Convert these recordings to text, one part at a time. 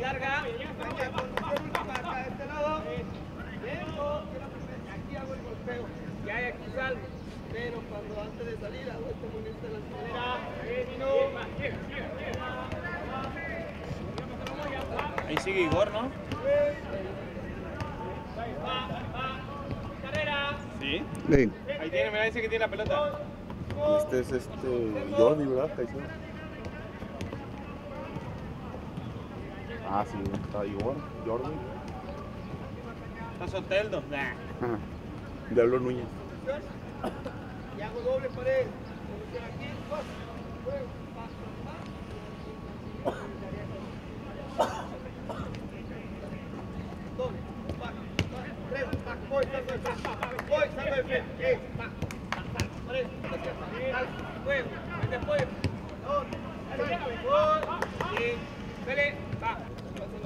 Larga. Este lado. Aquí hago el golpeo. Y hay aquí salgo. Pero cuando antes de salir hago este movimiento de la escalera. Ahí sigue Igor, ¿no? Sí. Sí. Ahí tiene, me dice que tiene la pelota. Este es este Jordi, ¿verdad? Ah, sí, está Igor, Jordi. Está Soteldo. Nah. Diablo Núñez. Y hago doble pared. Solución aquí. dos, luego, pa, pa. Doble, pa, pa, tres, pa, voy, salgo de frente, voy, salgo de frente, pa, pa, pa, pared, hacia atrás, dale, fuego,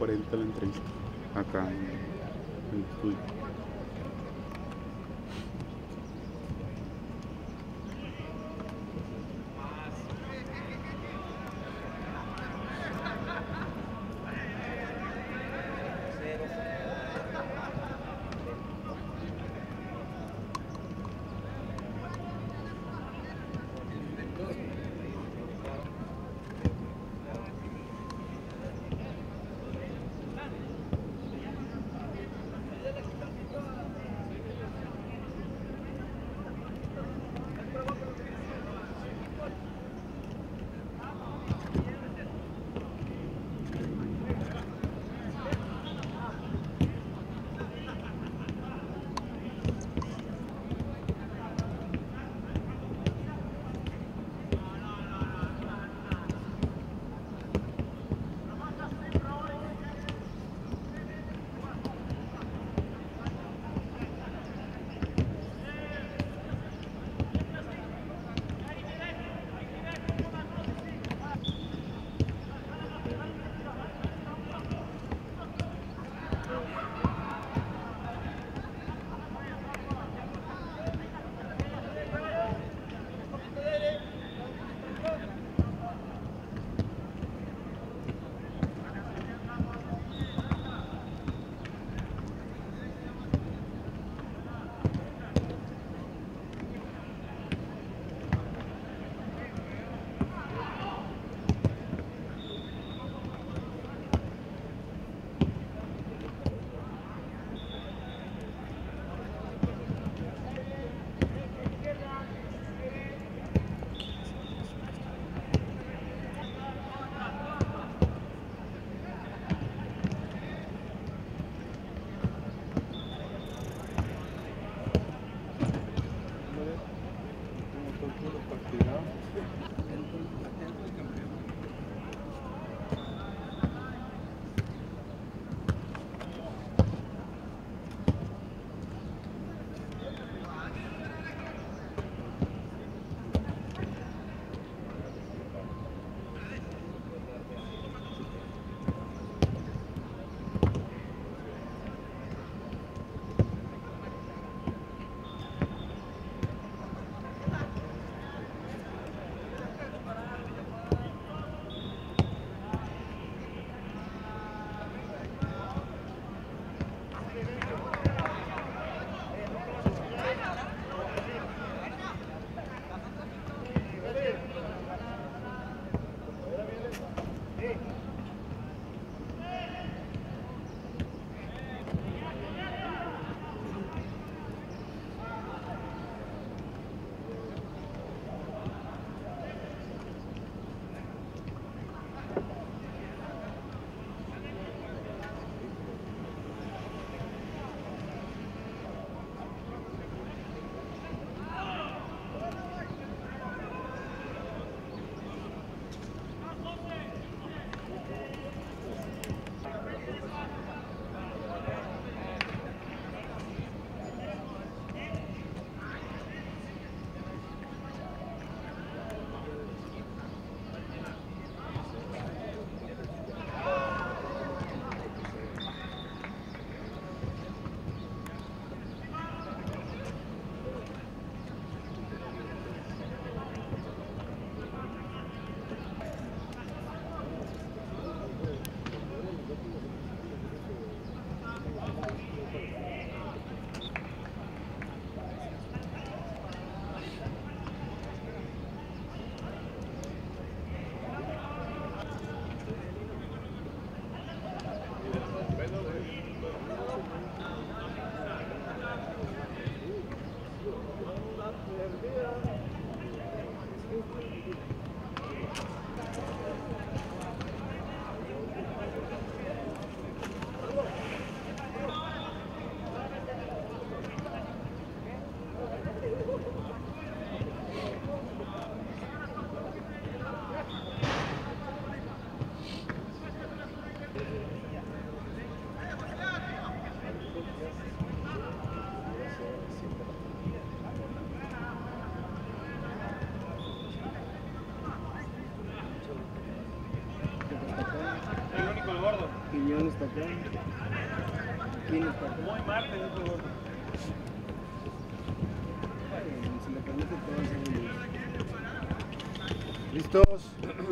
Una 40 la entrevista. Acá en el estudio. Gordo. Quiñón está acá. ¿Quién está acá? Muy martes, dijo gordo. Se le permite todo ese ¿Listos?